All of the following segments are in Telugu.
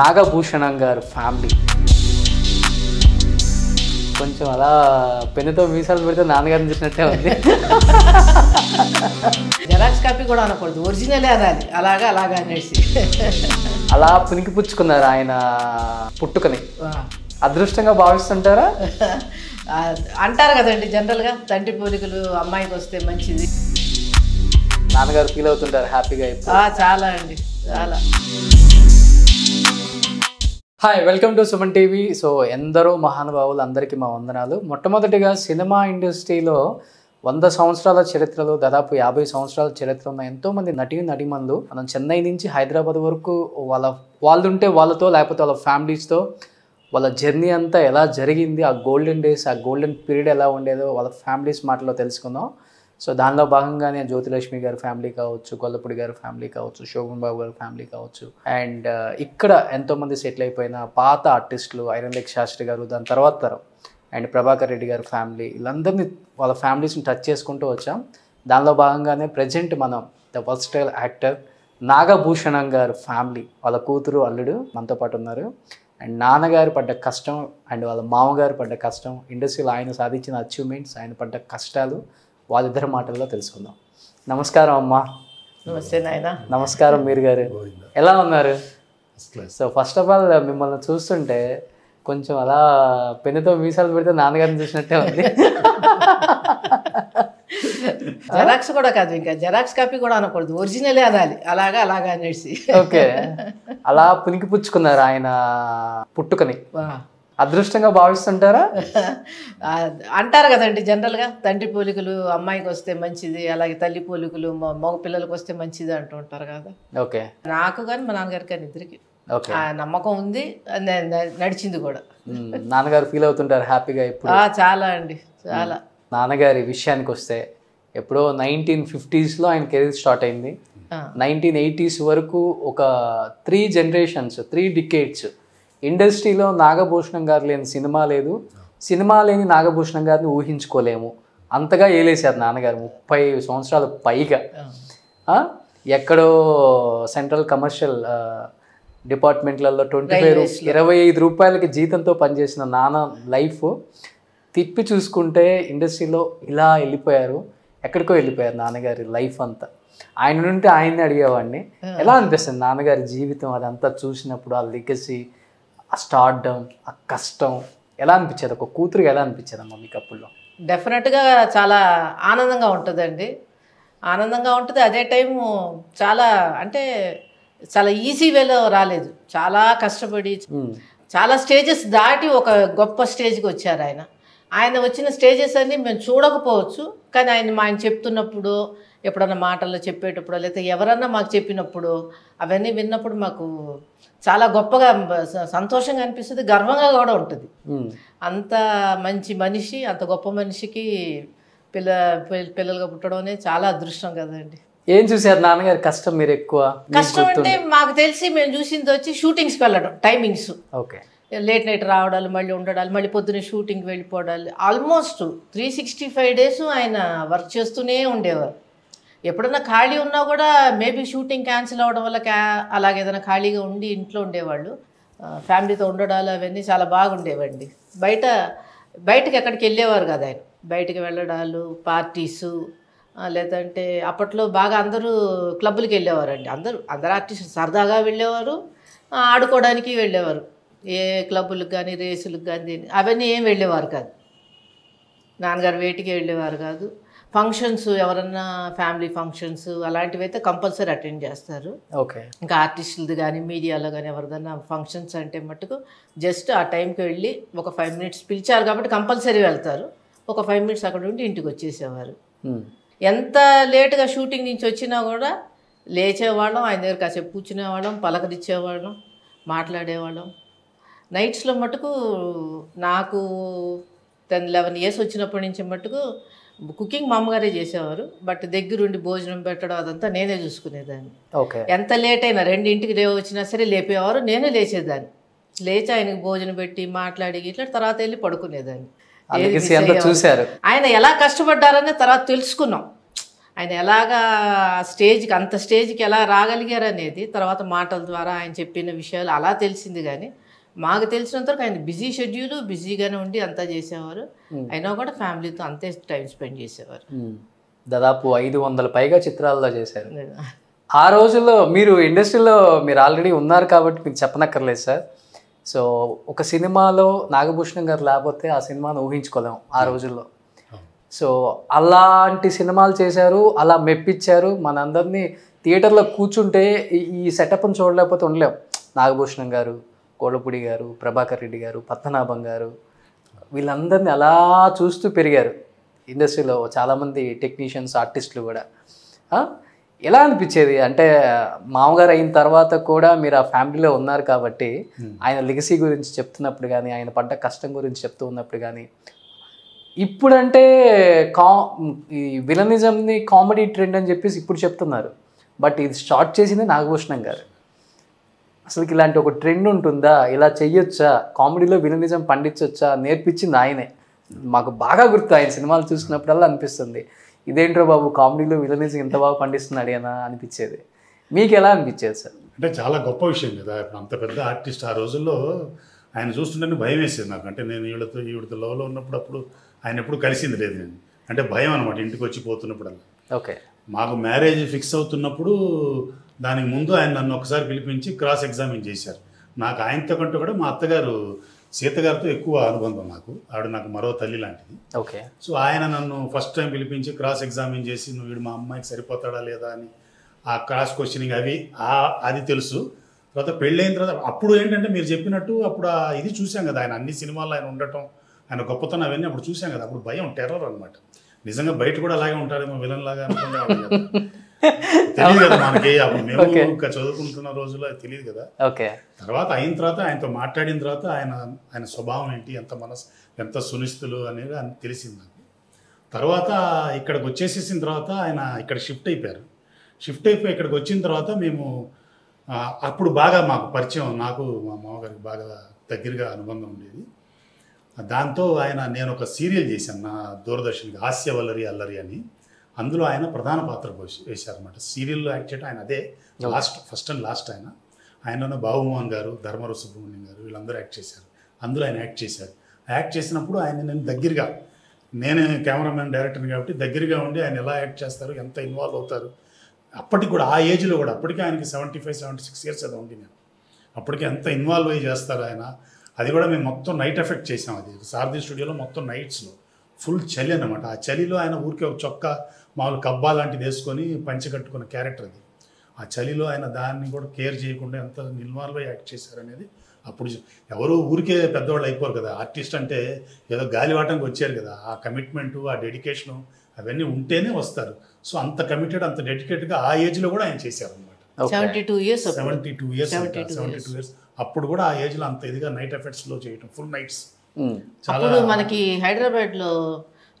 నాగభూషణం గారు ఫ్యామిలీ. కొంచెం అలా పెన్నుతో మీసాలు పెడితే నాన్నగారిని చూసినట్టే ఉంది. జెరాక్స్ కాపీ కూడా అనకూడదు ఒరిజినలే అనాలి. అలాగా అలాగా అనేసి. అలా పునికి పుచ్చుకున్నారు ఆయన పుట్టుకని. అదృష్టంగా భావిస్తుంటారా? అంటారు కదండి జనరల్గా తండ్రి పోలికలు అమ్మాయికి వస్తే మంచిది. నాన్నగారు ఫీల్ అవుతుంటారు హ్యాపీగా చాలా అండి చాలా. Hi welcome to Suman TV so ఎందరో మహానుభావులు అందరికీ మా వందనాలు. మొట్టమొదటిగా సినిమా ఇండస్ట్రీలో వంద సంవత్సరాల చరిత్రలో దాదాపు యాభై సంవత్సరాల చరిత్ర ఉన్న ఎంతోమంది నటి నటిమన్లు మనం చెన్నై నుంచి హైదరాబాద్ వరకు వాళ్ళ వాళ్ళు ఉంటే వాళ్ళతో లేకపోతే వాళ్ళ ఫ్యామిలీస్తో వాళ్ళ జర్నీ అంతా ఎలా జరిగింది ఆ గోల్డెన్ డేస్ ఆ గోల్డెన్ పీరియడ్ ఎలా ఉండేదో వాళ్ళ ఫ్యామిలీస్ మాటలో తెలుసుకుందాం. సో దానిలో భాగంగానే జ్యోతిలక్ష్మి గారి ఫ్యామిలీ కావచ్చు గొల్లపూడి గారి ఫ్యామిలీ కావచ్చు శోభన్ బాబు గారి ఫ్యామిలీ కావచ్చు. అండ్ ఇక్కడ ఎంతోమంది సెటిల్ అయిపోయిన పాత ఆర్టిస్టులు ఐరన్ లేక్ శాస్త్రి గారు దాని తర్వాత తరం అండ్ ప్రభాకర్ రెడ్డి గారి ఫ్యామిలీ వీళ్ళందరినీ వాళ్ళ ఫ్యామిలీస్ని టచ్ చేసుకుంటూ వచ్చాం. దానిలో భాగంగానే ప్రజెంట్ మనం ద వర్స్టైల్ యాక్టర్ నాగభూషణం గారు ఫ్యామిలీ వాళ్ళ కూతురు అల్లుడు మనతో పాటు ఉన్నారు. అండ్ నాన్నగారు పడ్డ కష్టం అండ్ వాళ్ళ మామగారు పడ్డ కష్టం ఇండస్ట్రీలో ఆయన సాధించిన అచీవ్మెంట్స్ ఆయన పడ్డ కష్టాలు వాళ్ళిద్దరి మాటల్లో తెలుసుకుందాం. నమస్కారం అమ్మా. నమస్తే నాయన. నమస్కారం మీరు గారు. ఎలా ఉన్నారు? సో ఫస్ట్ ఆఫ్ ఆల్ మిమ్మల్ని చూస్తుంటే కొంచెం అలా పెన్నుతో మీసాలు పెడితే నాన్నగారిని చూసినట్టే ఉంది. జెరాక్స్ కూడా కాదు ఇంకా. జెరాక్స్ కాపీ కూడా అనకూడదు. ఒరిజినలే అనాలి. అలాగా అలాగా అనేసి. ఓకే. అలా పునికి పుచ్చుకున్నారు ఆయన పుట్టుకని. ఆ. అదృష్టంగా భావిస్తుంటారా? అంటారు కదండి జనరల్గా తండ్రి పోలికలు అమ్మాయికి వస్తే మంచిది అలాగే తల్లి పోలికలు మగ పిల్లలకు వస్తే మంచిది అంటూ ఉంటారు కదా. ఓకే. నాకు కానీ మా నాన్నగారికి కానీ ఇద్దరికి. నమ్మకం ఉంది నడిచింది కూడా. నాన్నగారు ఫీల్ అవుతుంటారు హ్యాపీగా ఇప్పుడు చాలా అండి చాలా. నాన్నగారి విషయానికి వస్తే ఎప్పుడో నైన్టీన్ ఫిఫ్టీస్లో ఆయన కెరీర్ స్టార్ట్ అయింది. నైన్టీన్ ఎయిటీస్ వరకు ఒక త్రీ జనరేషన్స్ త్రీ డికేట్స్ ఇండస్ట్రీలో నాగభూషణం గారు లేని సినిమా లేదు. సినిమా లేని నాగభూషణం గారిని ఊహించుకోలేము. అంతగా ఏలేశారు నాన్నగారు ముప్పై సంవత్సరాల పైగా? ఎక్కడో సెంట్రల్ కమర్షియల్ డిపార్ట్మెంట్లలో ట్వంటీ ఫైవ్ ఇరవై ఐదు రూపాయలకి జీతంతో పనిచేసిన నాన్న లైఫ్ తిప్పి చూసుకుంటే ఇండస్ట్రీలో ఇలా వెళ్ళిపోయారు. ఎక్కడికో వెళ్ళిపోయారు నాన్నగారి లైఫ్ అంతా. ఆయన నుండి ఆయన్ని అడిగేవాడిని. ఎలా అనిపిస్తుంది నాన్నగారి జీవితం అదంతా చూసినప్పుడు ఆ లెగసీ ఆ స్టార్డమ్ ఆ కష్టం ఎలా అనిపించేది? ఒక కూతురుగా ఎలా అనిపించేది అమ్మ మీకు అప్పుల్లో డెఫినెట్గా చాలా ఆనందంగా ఉంటుందండి. ఆనందంగా ఉంటుంది. అదే టైము చాలా అంటే చాలా ఈజీ వేలో రాలేదు. చాలా కష్టపడి. చాలా స్టేజెస్ దాటి ఒక గొప్ప స్టేజ్కి వచ్చారు ఆయన. ఆయన వచ్చిన స్టేజెస్ అన్ని మేము చూడకపోవచ్చు కానీ ఆయన మా ఆయన చెప్తున్నప్పుడు ఎప్పుడన్నా మాటల్లో చెప్పేటప్పుడు లేకపోతే ఎవరన్నా మాకు చెప్పినప్పుడు అవన్నీ విన్నప్పుడు మాకు చాలా గొప్పగా సంతోషంగా అనిపిస్తుంది గర్వంగా కూడా ఉంటుంది. అంత మంచి మనిషి అంత గొప్ప మనిషికి పిల్ల పిల్ల- పిల్లలుగా పుట్టడం అనేది చాలా అదృష్టం కదండి. ఏం చూసారు నాన్నగారి? కష్టం మీరు ఎక్కువ? కష్టం? అంటే మాకు తెలిసి మేము చూసింది వచ్చి షూటింగ్స్కి వెళ్ళడం టైమింగ్స్ ఓకే. లేట్ నైట్ రావడాలు మళ్ళీ ఉండడాలు మళ్ళీ పొద్దున్నే షూటింగ్కి వెళ్ళిపోవడాలు. Almost three sixty five days ఆయన వర్క్ చేస్తూనే ఉండేవారు. ఎప్పుడన్నా ఖాళీ ఉన్నా కూడా మేబీ షూటింగ్ క్యాన్సిల్ అవ్వడం వల్ల క్యా అలాగే ఏదైనా ఖాళీగా ఉండి ఇంట్లో ఉండేవాళ్ళు. ఫ్యామిలీతో ఉండడాలు అవన్నీ చాలా బాగుండేవండి. బయట బయటకి ఎక్కడికి వెళ్ళేవారు కదా ఆయన. బయటకు వెళ్ళడాలు పార్టీసు లేదంటే అప్పట్లో బాగా అందరూ క్లబ్బులకి వెళ్ళేవారండి. అందరూ అందరు ఆర్టిస్ట్ సరదాగా వెళ్ళేవారు ఆడుకోవడానికి వెళ్ళేవారు. ఏ క్లబ్బులకు కానీ రేసులకు కానీ దేని అవన్నీ ఏం వెళ్ళేవారు కాదు. నాన్నగారు వేటికి వెళ్ళేవారు కాదు. ఫంక్షన్స్ ఎవరన్నా ఫ్యామిలీ ఫంక్షన్స్ అలాంటివి అయితే కంపల్సరీ అటెండ్ చేస్తారు. ఓకే. ఇంకా ఆర్టిస్టులది కానీ మీడియాలో కానీ ఎవరిదన్నా ఫంక్షన్స్ అంటే మటుకు జస్ట్ ఆ టైంకి వెళ్ళి ఒక ఫైవ్ మినిట్స్ పిలిచారు కాబట్టి కంపల్సరీ వెళ్తారు. ఒక ఫైవ్ మినిట్స్ అక్కడ ఉండి ఇంటికి వచ్చేసేవారు. ఎంత లేటుగా షూటింగ్ నుంచి వచ్చినా కూడా లేచేవాళ్ళం ఆయన దగ్గర కాసేపు కూర్చునేవాళ్ళం పలకరించేవాళ్ళం మాట్లాడేవాళ్ళం. నైట్స్లో మటుకు నాకు టెన్ లెవెన్ ఇయర్స్ వచ్చినప్పటి నుంచి మటుకు కుకింగ్ మా అమ్మగారే చేసేవారు. బట్ దగ్గరుండి భోజనం పెట్టడం అదంతా నేనే చూసుకునేదాన్ని. ఓకే. ఎంత లేట్ అయినా రెండింటికి రేవు వచ్చినా సరే లేపేవారు నేనే లేచేదాన్ని. లేచి ఆయనకి భోజనం పెట్టి మాట్లాడి ఇట్లా తర్వాత వెళ్ళి పడుకునేదాన్ని. చూశారు. ఆయన ఎలా కష్టపడ్డారని తర్వాత తెలుసుకున్నాం. ఆయన ఎలాగా స్టేజ్కి అంత స్టేజ్కి ఎలా రాగలిగారు అనేది తర్వాత మాటల ద్వారా ఆయన చెప్పిన విషయాలు అలా తెలిసింది కానీ మాకు తెలిసినంత వరకు ఆయన బిజీ షెడ్యూల్ బిజీగానే ఉండి అంతా చేసేవారు. అయినా కూడా ఫ్యామిలీతో అంతే టైం స్పెండ్ చేసేవారు. దాదాపు ఐదు వందల పైగా చిత్రాల్లో చేశారు. ఆ రోజుల్లో మీరు ఇండస్ట్రీలో మీరు ఆల్రెడీ ఉన్నారు కాబట్టి మీకు చెప్పనక్కర్లేదు సార్. సో ఒక సినిమాలో నాగభూషణం గారు లేకపోతే ఆ సినిమాను ఊహించుకోలేం ఆ రోజుల్లో. సో అలాంటి సినిమాలు చేశారు అలా మెప్పించారు. మనందరినీ థియేటర్లో కూర్చుంటే ఈ- ఈ సెటప్ని చూడలేకపోతే ఉండలేం. నాగభూషణం గారు కోళ్ళపూడి గారు ప్రభాకర్ రెడ్డి గారు పద్మనాభం గారు వీళ్ళందరినీ అలా చూస్తూ పెరిగారు. ఇండస్ట్రీలో చాలామంది టెక్నీషియన్స్ ఆర్టిస్టులు కూడా? ఎలా అనిపించేది? అంటే మామగారు అయిన తర్వాత కూడా మీరు ఆ ఫ్యామిలీలో ఉన్నారు కాబట్టి ఆయన లెగసీ గురించి చెప్తున్నప్పుడు కానీ ఆయన పడ్డ కష్టం గురించి చెప్తూ ఉన్నప్పుడు కానీ ఇప్పుడంటే కా ఈ విలనిజంని కామెడీ ట్రెండ్ అని చెప్పేసి ఇప్పుడు చెప్తున్నారు. బట్ ఇది స్టార్ట్ చేసింది నాగభూషణం గారు. అసలు ఇలాంటి ఒక ట్రెండ్ ఉంటుందా? ఇలా చెయ్యొచ్చా? కామెడీలో విలనిజం పండించొచ్చా? నేర్పించింది ఆయనే. మాకు బాగా గుర్తు ఆయన సినిమాలు చూసినప్పుడల్లా అనిపిస్తుంది. ఇదేంట్రో బాబు కామెడీలో విలనిజం ఇంత బాగా పండిస్తున్నాడు అనా అనిపించేది. మీకు ఎలా అనిపించేది సార్? అంటే చాలా గొప్ప విషయం కదా. ఇప్పుడు అంత పెద్ద ఆర్టిస్ట్ ఆ రోజుల్లో ఆయన చూస్తుంటే భయం వేసేది నాకు. అంటే నేను వీళ్ళతో ఈవిడతో లవ్లో ఉన్నప్పుడు అప్పుడు ఆయన ఎప్పుడు కలిసింది లేదు నేను. అంటే భయం అనమాట ఇంటికి వచ్చి పోతున్నప్పుడల్లా. ఓకే. మాకు మ్యారేజ్ ఫిక్స్ అవుతున్నప్పుడు దానికి ముందు ఆయన నన్ను ఒకసారి పిలిపించి క్రాస్ ఎగ్జామిన్ చేశారు. నాకు ఆయనతో కంటే కూడా మా అత్తగారు సీత గారితో ఎక్కువ అనుబంధం నాకు. ఆవిడ నాకు మరో తల్లి లాంటిది. ఓకే. సో ఆయన నన్ను ఫస్ట్ టైం పిలిపించి క్రాస్ ఎగ్జామిన్ చేసి నువ్వు వీడు మా అమ్మాయికి సరిపోతాడా లేదా? అని ఆ క్రాస్ క్వశ్చనింగ్ అవి ఆ- అది తెలుసు. తర్వాత పెళ్ళైన తర్వాత అప్పుడు ఏంటంటే మీరు చెప్పినట్టు అప్పుడు ఆ ఇది చూసాం కదా ఆయన అన్ని సినిమాల్లో ఆయన ఉండటం ఆయన గొప్పతనం అవన్నీ అప్పుడు చూసాం కదా. అప్పుడు భయం టెర్రర్ అనమాట నిజంగా బయట కూడా అలాగే ఉంటారేమో విలన్ లాగా కదా. తెలియదు కదా మనకి. అప్పుడు మేము. ఇంకా చదువుకుంటున్న రోజుల్లో తెలియదు కదా. ఓకే. తర్వాత అయిన తర్వాత ఆయనతో మాట్లాడిన తర్వాత ఆయన ఆయన స్వభావం ఏంటి ఎంత మనసు ఎంత సునిస్తులు అనేది అని తెలిసింది నాకు. తర్వాత ఇక్కడికి వచ్చేసేసిన తర్వాత ఆయన ఇక్కడ షిఫ్ట్ అయిపోయారు. షిఫ్ట్ అయిపోయి ఇక్కడికి వచ్చిన తర్వాత మేము అప్పుడు బాగా మాకు పరిచయం నాకు మా మామగారికి బాగా దగ్గరగా అనుబంధం ఉండేది. దాంతో ఆయన నేను ఒక సీరియల్ చేశాను నా దూరదర్శన్కి హాస్యవల్లరి అల్లరి అని. అందులో ఆయన ప్రధాన పాత్ర వేశారన్నమాట. సీరియల్లో యాక్ట్ చేయడం ఆయన అదే లాస్ట్ ఫస్ట్ అండ్ లాస్ట్ ఆయన. ఆయన బాబుమోహన్ గారు ధర్మరావు సుబ్రహ్మణ్యం గారు వీళ్ళందరూ యాక్ట్ చేశారు. అందులో ఆయన యాక్ట్ చేశారు. యాక్ట్ చేసినప్పుడు ఆయన నేను దగ్గరగా నేనే కెమెరామెన్ డైరెక్టర్ కాబట్టి దగ్గరగా ఉండి ఆయన ఎలా యాక్ట్ చేస్తారు ఎంత ఇన్వాల్వ్ అవుతారు అప్పటికి కూడా ఆ ఏజ్లో కూడా అప్పటికే ఆయనకి seventy five seventy six years అది ఉంది నేను అప్పటికి ఎంత ఇన్వాల్వ్ అయ్యి చేస్తారు ఆయన అది కూడా మేము మొత్తం నైట్ ఎఫెక్ట్ చేసాం అది. సారథి స్టూడియోలో మొత్తం నైట్స్లో. ఫుల్ చలి అన్నమాట. ఆ చలిలో ఆయన ఊరికే ఒక చొక్కా మామూలు కబ్బా లాంటిది వేసుకొని పంచి కట్టుకున్న క్యారెక్టర్ అది. ఆ చలిలో ఆయన దాన్ని కూడా కేర్ చేయకుండా ఎంత అయ్యి యాక్ట్ చేశారనేది అప్పుడు ఎవరు ఊరికే పెద్దవాళ్ళు అయిపోరు కదా. ఆర్టిస్ట్ అంటే ఏదో గాలివాటంకి వచ్చారు కదా. ఆ కమిట్మెంటు ఆ డెడికేషను అవన్నీ ఉంటేనే వస్తారు. సో అంత కమిటెడ్ అంత డెడికేటెడ్గా ఆ ఏజ్లో కూడా ఆయన చేశారు అనమాట seventy two years seventy two years 72 seventy two years అప్పుడు కూడా ఆ ఏజ్లో అంత ఇదిగా నైట్ ఎఫెక్ట్స్లో చేయటం ఫుల్ నైట్స్ ఉమ్. చాలా అప్పుడు మనకి హైదరాబాద్లో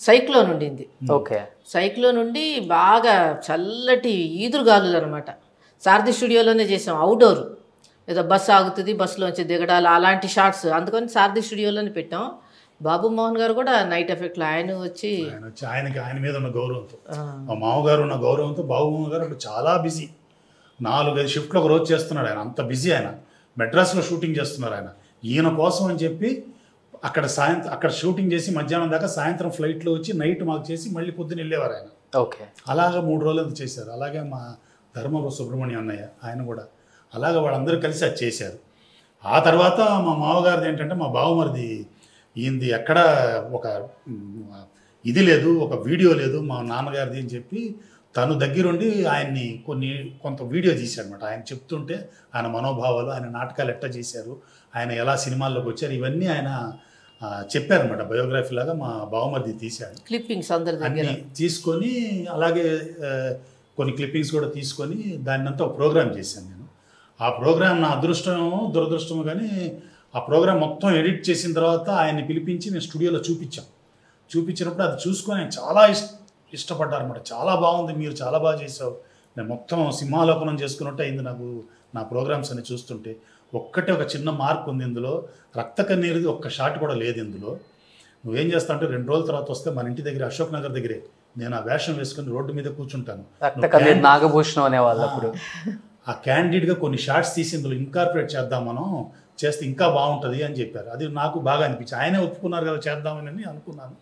సైక్లోన్ ఉండింది. ఓకే. సైక్లోన్ నుండి బాగా చల్లటి ఈదురుగాలులు అనమాట సారథి స్టూడియోలోనే చేసాం అవుట్డోర్. ఏదో బస్సు ఆగుతుంది బస్సులోంచి దిగడాలు అలాంటి షార్ట్స్ అందుకని సారథి స్టూడియోలోనే పెట్టాం. బాబు మోహన్ గారు కూడా నైట్ ఎఫెక్ట్లో ఆయన వచ్చి ఆయన వచ్చి ఆయనకి ఆయన మీద ఉన్న గౌరవంతో ఆ, మా మామగారు ఉన్న గౌరవంతో బాబు గారు అప్పుడు చాలా బిజీ. నాలుగు ఐదు షిఫ్ట్లు ఒక రోజు చేస్తున్నాడు ఆయన. అంత బిజీ ఆయన. మెడ్రాస్లో షూటింగ్ చేస్తున్నారు ఆయన. ఈయన కోసం అని చెప్పి అక్కడ సాయంత్రం అక్కడ షూటింగ్ చేసి మధ్యాహ్నం దాకా సాయంత్రం ఫ్లైట్లో వచ్చి నైట్ మాకు చేసి మళ్ళీ పొద్దున్న వెళ్ళేవారు ఆయన. ఓకే. అలాగా మూడు రోజులు చేశారు. అలాగే మా ధర్మవరం సుబ్రహ్మణ్యం అన్నయ్య ఆయన కూడా. అలాగే వాళ్ళందరూ కలిసి అది చేశారు. ఆ తర్వాత మా మామగారిది ఏంటంటే మా బావమరిది ఈయనది ఎక్కడ ఒక ఇది లేదు ఒక వీడియో లేదు మా నాన్నగారిది అని చెప్పి తను దగ్గరుండి ఆయన్ని కొన్ని కొంత వీడియో తీశారనమాట ఆయన చెప్తుంటే ఆయన మనోభావాలు ఆయన నాటకాలు ఎట్లా చేశారు ఆయన ఎలా సినిమాల్లోకి వచ్చారు ఇవన్నీ ఆయన చెప్పారనమాట బయోగ్రఫీ లాగా మా బావమరిది తీశాడు క్లిప్పింగ్స్ అందరి తీసుకొని అలాగే కొన్ని క్లిప్పింగ్స్ కూడా తీసుకొని దాన్ని అంతా ఒక ప్రోగ్రామ్ చేశాను నేను. ఆ ప్రోగ్రామ్ నా అదృష్టమో దురదృష్టమో కానీ ఆ ప్రోగ్రామ్ మొత్తం ఎడిట్ చేసిన తర్వాత ఆయన్ని పిలిపించి నేను స్టూడియోలో చూపించాం. చూపించినప్పుడు అది చూసుకొని ఆయన చాలా ఇష్ట ఇష్టపడ్డారు అనమాట చాలా బాగుంది మీరు చాలా బాగా చేసావు నేను మొత్తం సింహాలోకనం చేసుకున్నట్టు అయింది నాకు నా ప్రోగ్రామ్స్ అన్ని చూస్తుంటే. ఒక్కటే ఒక చిన్న మార్పు ఉంది ఇందులో. రక్త కన్నీరుది ఒక్క షాట్ కూడా లేదు ఇందులో. నువ్వేం చేస్తావు అంటే రెండు రోజుల తర్వాత వస్తే మన ఇంటి దగ్గర అశోక్ నగర్ దగ్గరే. నేను ఆ వేషం వేసుకొని రోడ్డు మీద కూర్చుంటాను. నాగభూషణం అనేవాళ్ళు అప్పుడు. ఆ క్యాండిడ్గా కొన్ని షార్ట్స్ తీసి ఇందులో ఇన్కార్పొరేట్ చేద్దాం మనం చేస్తే ఇంకా బాగుంటుంది అని చెప్పారు. అది నాకు బాగా అనిపించింది. ఆయనే ఒప్పుకున్నారు కదా చేద్దామని అనుకున్నాను.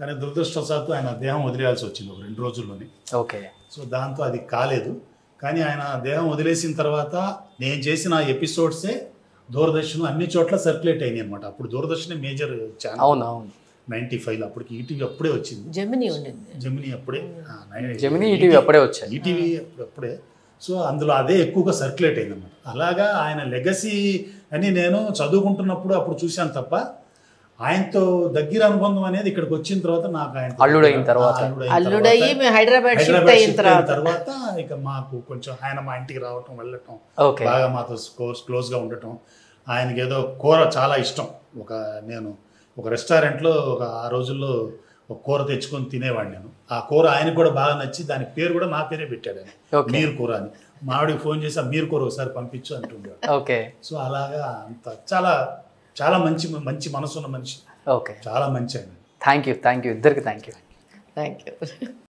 కానీ దురదృష్టవశాత్తు ఆయన దేహం వదిలేయాల్సి వచ్చింది ఒక రెండు రోజుల్లోనే. ఓకే. సో దాంతో అది కాలేదు. కానీ ఆయన దేహం వదిలేసిన తర్వాత నేను చేసిన ఎపిసోడ్సే దూరదర్శన్ అన్ని చోట్ల సర్క్యులేట్ అయినాయి అనమాట అప్పుడు దూరదర్శన్ మేజర్ ఛానల్ అవును అవును. నైంటీ ఫైవ్లో అప్పటికి ఈటీవీ అప్పుడే వచ్చింది. జమిని ఉండింది. జమినీ అప్పుడే. జమినీ ఈటీవీ అప్పుడే వచ్చాయి. ఈటీవీ అప్పుడు- సో అందులో అదే ఎక్కువగా సర్క్యులేట్ అయింది అన్నమాట. అలాగా ఆయన లెగసీ అని నేను చదువుకుంటున్నప్పుడు అప్పుడు చూశాను తప్ప ఆయనతో దగ్గర అనుబంధం అనేది ఇక్కడికి వచ్చిన తర్వాత నాకు ఆయన అల్లుడైన తర్వాత. అల్లుడయ్యి హైదరాబాద్ షిఫ్ట్ అయిన తర్వాత. ఇక మాకు కొంచెం ఆయన మా ఇంటికి రావటం వెళ్ళటం బాగా మాతో క్లోజ్ క్లోజ్గా ఉండటం. ఆయనకి ఏదో కూర చాలా ఇష్టం. ఒక నేను ఒక రెస్టారెంట్లో ఒక ఆ రోజుల్లో ఒక కూర తెచ్చుకొని తినేవాడిని నేను. ఆ కూర ఆయనకు కూడా బాగా నచ్చి దాని పేరు కూడా నా పేరే పెట్టాడు ఆయన. మీర్ కూర అని. మావిడికి ఫోన్ చేసి ఆ మీర్ కూర ఒకసారి పంపించు అంటుండేవాడు. ఓకే. సో అలాగా అంత చాలా చాలా మంచి మంచి మనసున్న మనిషి. ఓకే. చాలా మంచి ఆయన. థ్యాంక్ యూ థ్యాంక్ యూ ఇద్దరికి థ్యాంక్ యూ థ్యాంక్ యూ